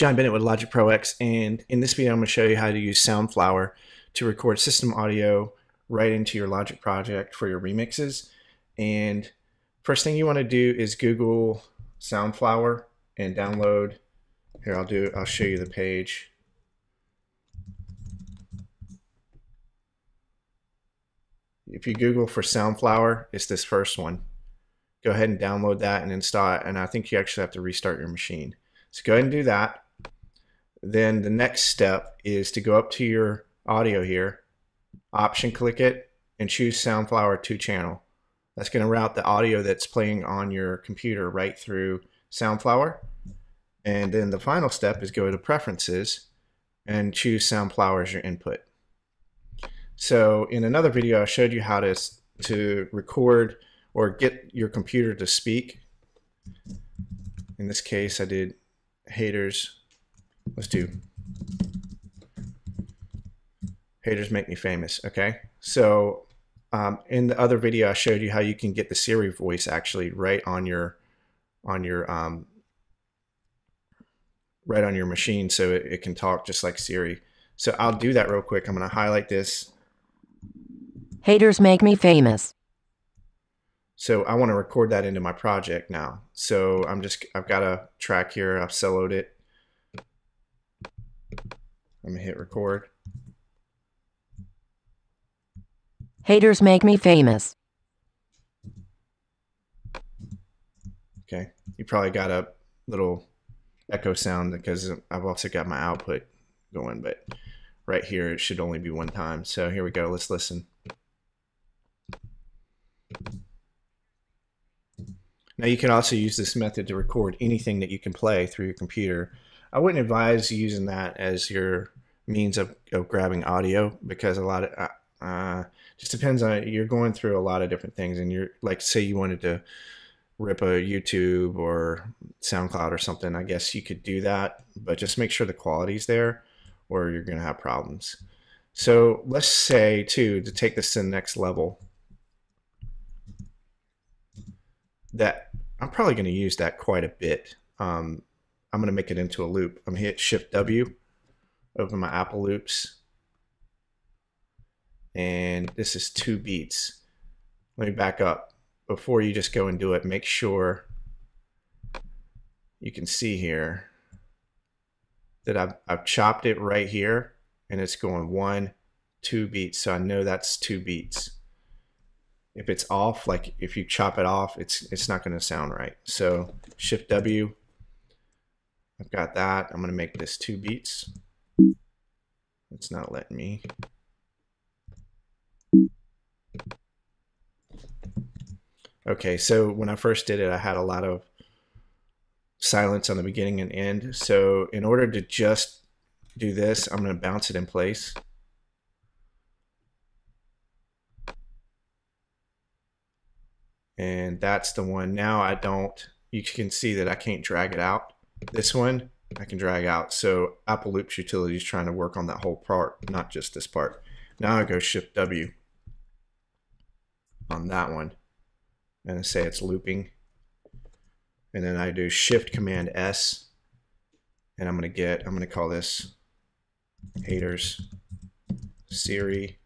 John Bennett with Logic Pro X, and in this video I'm going to show you how to use Soundflower to record system audio right into your Logic project for your remixes. And first thing you want to do is Google Soundflower and download. Here I'll do. I'll show you the page. If you Google for Soundflower, it's this first one. Go ahead and download that and install it. And I think you actually have to restart your machine. So go ahead and do that then the next step is to go up to your audio here, option click it, and choose Soundflower 2 channel. That's going to route the audio that's playing on your computer right through Soundflower. And then the final step is go to preferences and choose Soundflower as your input. So in another video, I showed you how to, to record or get your computer to speak. In this case, I did haters Let's do haters make me famous. Okay. So um, in the other video, I showed you how you can get the Siri voice actually right on your on your um, right on your machine, so it, it can talk just like Siri. So I'll do that real quick. I'm going to highlight this. Haters make me famous. So I want to record that into my project now. So I'm just I've got a track here. I've soloed it. I'm gonna hit record. Haters make me famous. Okay, you probably got a little echo sound because I've also got my output going, but right here it should only be one time. So here we go. Let's listen. Now you can also use this method to record anything that you can play through your computer I wouldn't advise using that as your means of, of grabbing audio because a lot of uh, uh, just depends on you're going through a lot of different things and you're like say you wanted to rip a YouTube or SoundCloud or something I guess you could do that but just make sure the quality's there or you're gonna have problems. So let's say too to take this to the next level that I'm probably going to use that quite a bit um, I'm going to make it into a loop. I'm going to hit Shift W, open my Apple loops. And this is two beats. Let me back up. Before you just go and do it, make sure you can see here that I've, I've chopped it right here and it's going one, two beats. So I know that's two beats. If it's off, like if you chop it off, it's it's not going to sound right. So Shift W, I've got that. I'm going to make this two beats. It's not letting me. Okay, so when I first did it, I had a lot of silence on the beginning and end. So in order to just do this, I'm going to bounce it in place. And that's the one. Now I don't, you can see that I can't drag it out. This one I can drag out. So Apple Loops Utility is trying to work on that whole part, not just this part. Now I go Shift W on that one and I say it's looping. And then I do Shift Command S and I'm going to get, I'm going to call this haters Siri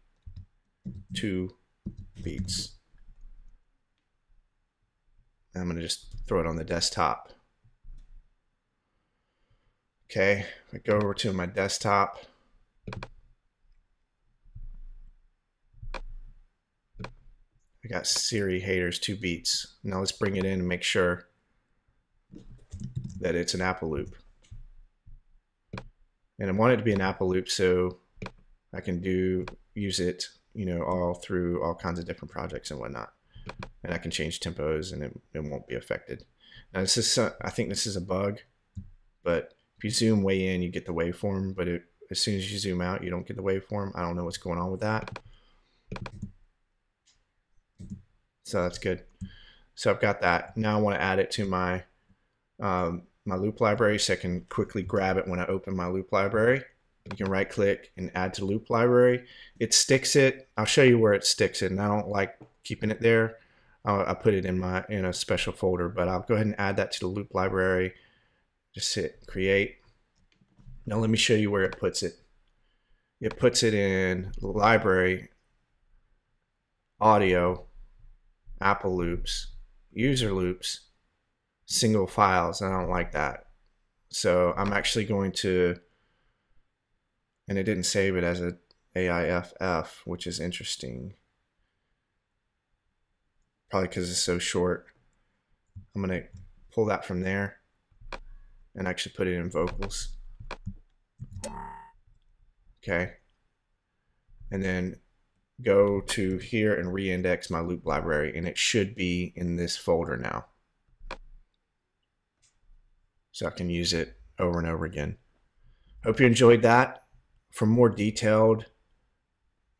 2 beats. I'm going to just throw it on the desktop. Okay, I go over to my desktop. I got Siri haters two beats. Now let's bring it in and make sure that it's an Apple loop. And I want it to be an Apple loop so I can do use it, you know, all through all kinds of different projects and whatnot. And I can change tempos and it, it won't be affected. Now this is, I think this is a bug, but you zoom way in, you get the waveform, but it, as soon as you zoom out, you don't get the waveform. I don't know what's going on with that. So that's good. So I've got that. Now I want to add it to my um, my loop library so I can quickly grab it when I open my loop library. You can right click and add to loop library. It sticks it. I'll show you where it sticks it and I don't like keeping it there. I'll, I'll put it in my in a special folder, but I'll go ahead and add that to the loop library just hit create Now let me show you where it puts it. It puts it in library, audio, Apple loops, user loops, single files. I don't like that. So I'm actually going to, and it didn't save it as a AIFF, which is interesting. Probably because it's so short. I'm going to pull that from there and actually put it in vocals. Okay. And then go to here and reindex my loop library and it should be in this folder now. So I can use it over and over again. Hope you enjoyed that. For more detailed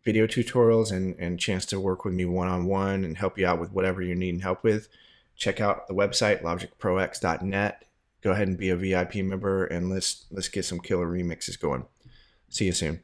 video tutorials and, and chance to work with me one-on-one and help you out with whatever you're needing help with, check out the website, logicprox.net. Go ahead and be a VIP member and let's let's get some killer remixes going. See you soon.